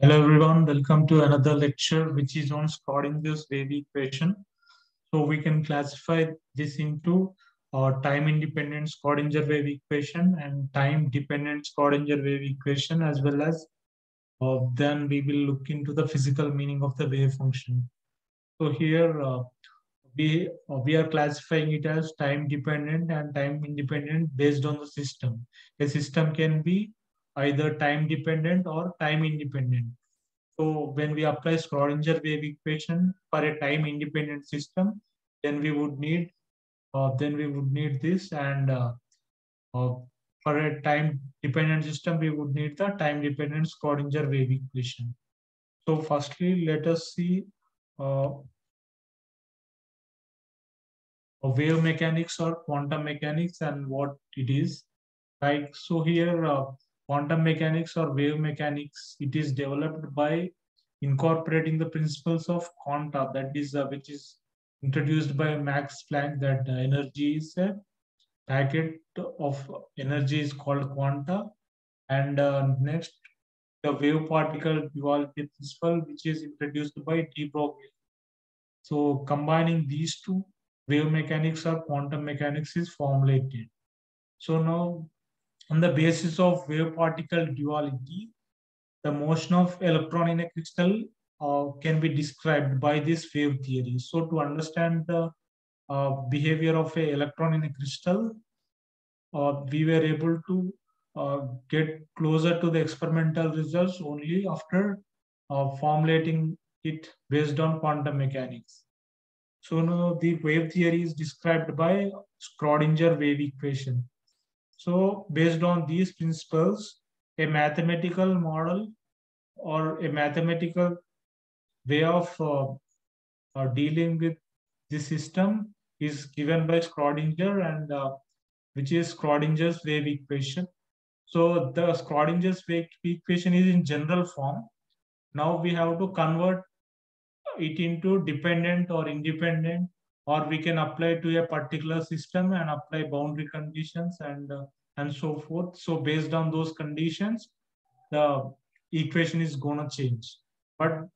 Hello everyone, welcome to another lecture which is on Schrodinger's wave equation. So we can classify this into uh, time-independent Schrodinger wave equation and time-dependent Schrodinger wave equation as well as uh, then we will look into the physical meaning of the wave function. So here uh, we, uh, we are classifying it as time-dependent and time-independent based on the system. A system can be either time dependent or time independent. So when we apply Schrodinger wave equation for a time independent system, then we would need uh, then we would need this and uh, uh, for a time dependent system, we would need the time dependent Schrodinger wave equation. So firstly, let us see uh, wave mechanics or quantum mechanics and what it is. Like so here, uh, quantum mechanics or wave mechanics, it is developed by incorporating the principles of quanta, that is, uh, which is introduced by Max Planck, that energy is a packet of energy is called quanta. And uh, next, the wave particle duality principle, which is introduced by de Broglie. So combining these two, wave mechanics or quantum mechanics is formulated. So now on the basis of wave particle duality, the motion of electron in a crystal uh, can be described by this wave theory. So to understand the uh, behavior of a electron in a crystal, uh, we were able to uh, get closer to the experimental results only after uh, formulating it based on quantum mechanics. So now the wave theory is described by Schrodinger wave equation. So based on these principles, a mathematical model or a mathematical way of uh, uh, dealing with the system is given by Schrodinger and uh, which is Schrodinger's wave equation. So the Schrodinger's wave equation is in general form. Now we have to convert it into dependent or independent or we can apply to a particular system and apply boundary conditions and uh, and so forth. So based on those conditions, the equation is gonna change. But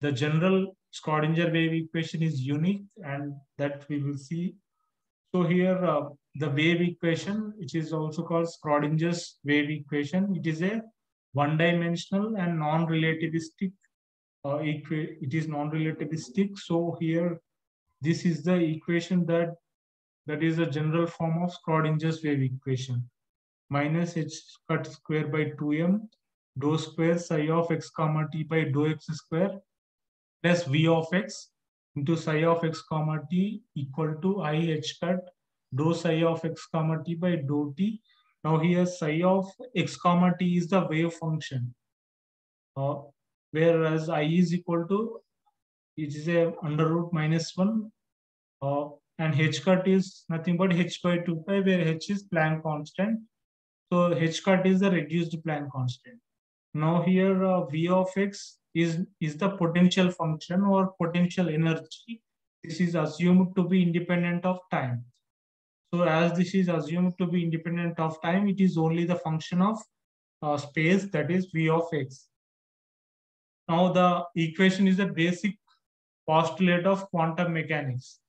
the general Schrodinger wave equation is unique, and that we will see. So here, uh, the wave equation, which is also called Schrodinger's wave equation, it is a one-dimensional and non-relativistic. Uh, it is non-relativistic. So here this is the equation that that is a general form of Schrodinger's wave equation. Minus h cut square by 2m dou square psi of x comma t by dou x square plus v of x into psi of x comma t equal to i h cut dou psi of x comma t by dou t. Now here psi of x comma t is the wave function. Uh, whereas i is equal to it is a under root minus 1 uh, and h cut is nothing but h by 2 pi where h is Planck constant. So h cut is the reduced Planck constant. Now here uh, v of x is, is the potential function or potential energy. This is assumed to be independent of time. So as this is assumed to be independent of time, it is only the function of uh, space that is v of x. Now the equation is a basic postulate of quantum mechanics.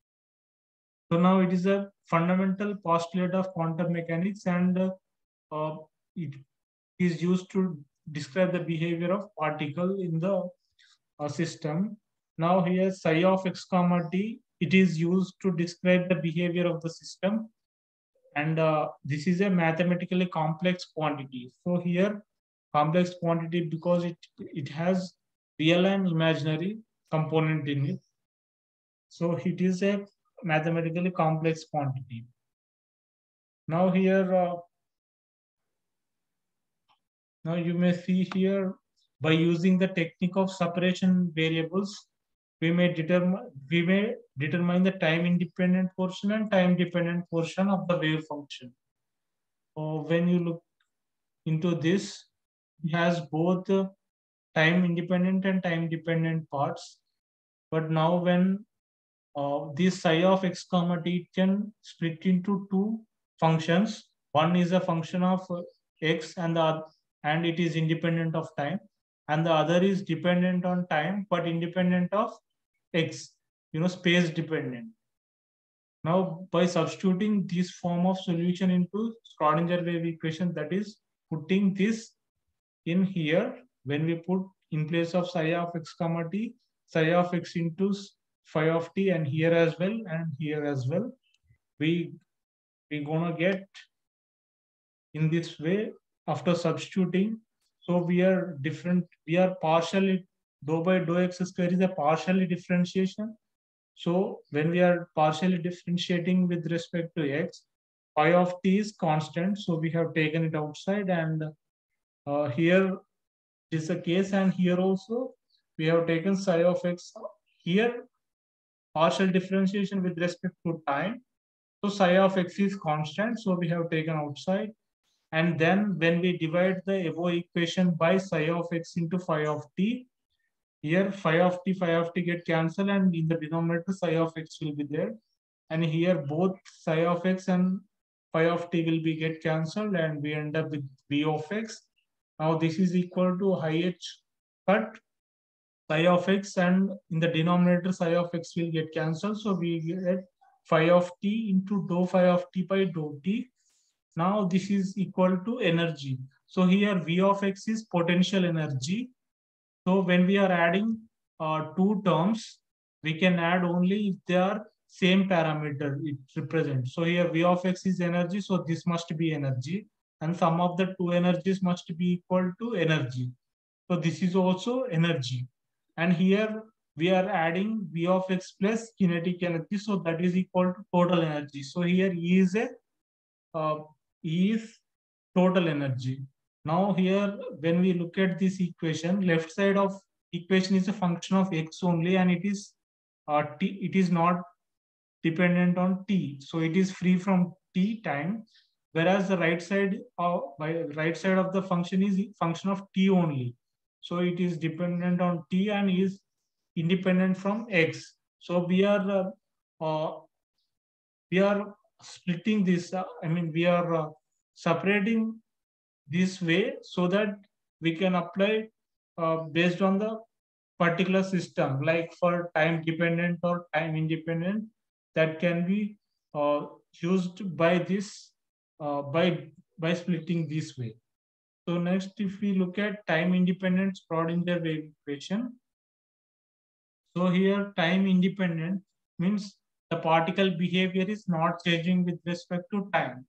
So now it is a fundamental postulate of quantum mechanics and uh, it is used to describe the behavior of particle in the uh, system. Now here psi of x comma t, it is used to describe the behavior of the system. And uh, this is a mathematically complex quantity. So here complex quantity because it, it has real and imaginary component in it. So it is a mathematically complex quantity. Now here, uh, now you may see here by using the technique of separation variables, we may determine we may determine the time independent portion and time dependent portion of the wave function. So when you look into this, it has both time independent and time dependent parts. But now when uh, this psi of x comma t can split into two functions. One is a function of x and the and it is independent of time. and the other is dependent on time but independent of x you know space dependent now by substituting this form of solution into schrodinger wave equation that is putting this in here when we put in place of psi of x comma t psi of x into phi of t and here as well and here as well we we gonna get in this way after substituting so we are different, we are partially, dou by dou x square is a partially differentiation. So when we are partially differentiating with respect to x, phi of t is constant. So we have taken it outside and uh, here is the case and here also we have taken psi of x here partial differentiation with respect to time. So psi of x is constant. So we have taken outside and then when we divide the above equation by psi of x into phi of t, here phi of t, phi of t get cancelled and in the denominator psi of x will be there. And here both psi of x and phi of t will be get cancelled and we end up with v of x. Now this is equal to high h cut psi of x and in the denominator psi of x will get cancelled. So we get phi of t into dou phi of t by dou t now this is equal to energy. So here V of x is potential energy. So when we are adding uh, two terms, we can add only if they are same parameter it represents. So here V of x is energy, so this must be energy. And sum of the two energies must be equal to energy. So this is also energy. And here we are adding V of x plus kinetic energy. So that is equal to total energy. So here E is a uh, is total energy. Now here, when we look at this equation, left side of equation is a function of x only and it is uh, t, it is not dependent on t. So it is free from t time, whereas the right side of by right side of the function is function of t only. So it is dependent on t and is independent from x. So we are uh, uh, we are splitting this, uh, I mean, we are uh, separating this way so that we can apply uh, based on the particular system, like for time dependent or time independent, that can be uh, used by this, uh, by, by splitting this way. So next, if we look at time independent Schrodinger wave equation, so here time independent means the particle behavior is not changing with respect to time.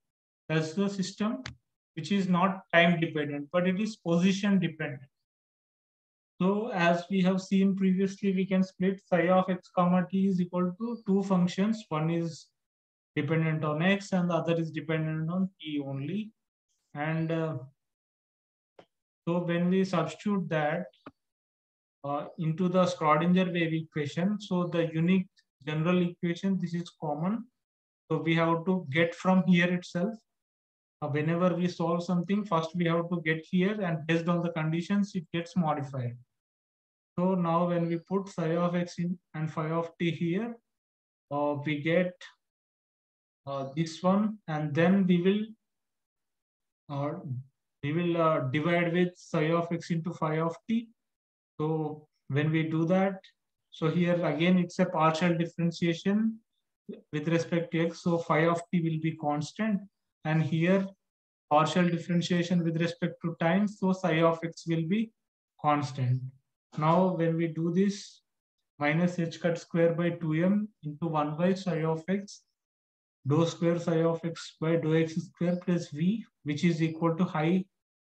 That's the system which is not time dependent, but it is position dependent. So as we have seen previously, we can split psi of x comma t is equal to two functions. One is dependent on x and the other is dependent on t only. And uh, so when we substitute that uh, into the Schrodinger wave equation, so the unique general equation, this is common. So we have to get from here itself. Uh, whenever we solve something, first we have to get here and based on the conditions, it gets modified. So now when we put psi of x in and phi of t here, uh, we get uh, this one and then we will uh, we will uh, divide with psi of x into phi of t. So when we do that, so here again, it's a partial differentiation with respect to x. So phi of t will be constant. And here partial differentiation with respect to time. So psi of x will be constant. Now when we do this, minus h cut square by 2m into 1 by psi of x, dou square psi of x by dou x square plus v, which is equal to high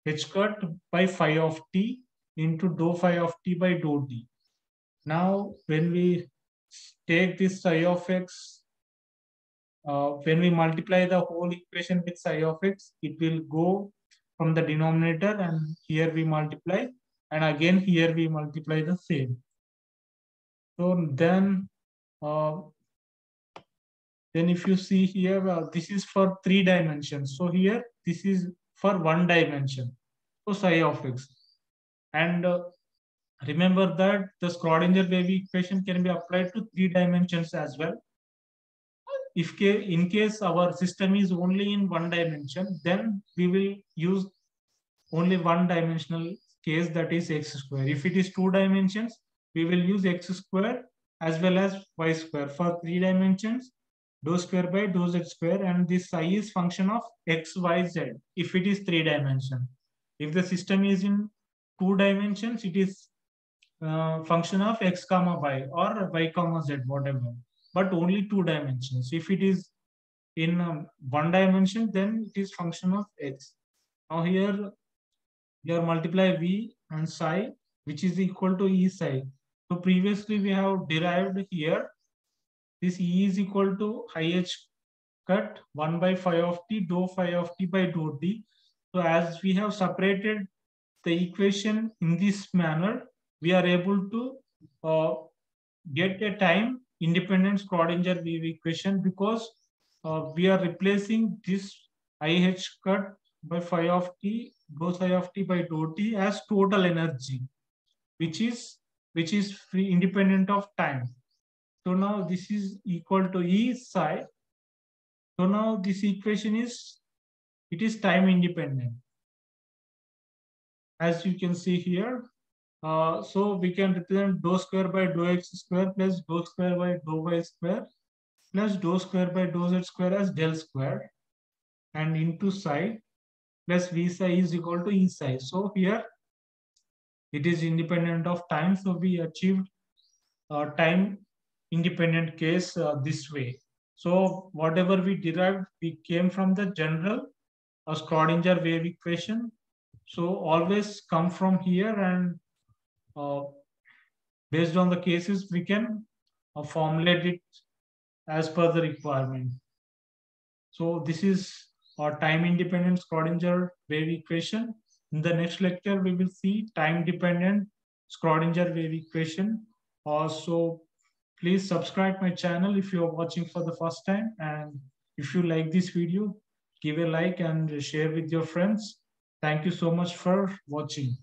h cut by phi of t into dou phi of t by dou t. Now, when we take this psi of x, uh, when we multiply the whole equation with psi of x, it will go from the denominator and here we multiply and again here we multiply the same. So then, uh, then if you see here, uh, this is for three dimensions. So here, this is for one dimension. So psi of x. And uh, Remember that the Schrodinger wave equation can be applied to three dimensions as well. If in case our system is only in one dimension, then we will use only one dimensional case that is x square. If it is two dimensions, we will use x square as well as y square. For three dimensions, dou square by dou z square and this psi is function of x, y, z if it is three dimension. If the system is in two dimensions, it is uh, function of x comma y or y comma z, whatever, but only two dimensions. If it is in um, one dimension, then it is function of x. Now here, here multiply v and psi, which is equal to e psi. So previously we have derived here, this e is equal to h cut 1 by phi of t, dou phi of t by dou t. So as we have separated the equation in this manner, we are able to uh, get a time independent Schrodinger wave equation because uh, we are replacing this IH cut by phi of t, dou phi of t by dou t as total energy, which is which is free independent of time. So now this is equal to E psi. So now this equation is it is time independent. As you can see here, uh, so we can represent dou square by dou x square plus dou square by dou y square plus dou square by dou z square as del square and into psi plus v psi is equal to e psi. So here it is independent of time. So we achieved uh, time independent case uh, this way. So whatever we derived, we came from the general uh, Schrodinger wave equation. So always come from here and uh, based on the cases, we can uh, formulate it as per the requirement. So this is our time independent Schrodinger wave equation. In the next lecture, we will see time dependent Schrodinger wave equation. Also, please subscribe my channel if you are watching for the first time. And if you like this video, give a like and share with your friends. Thank you so much for watching.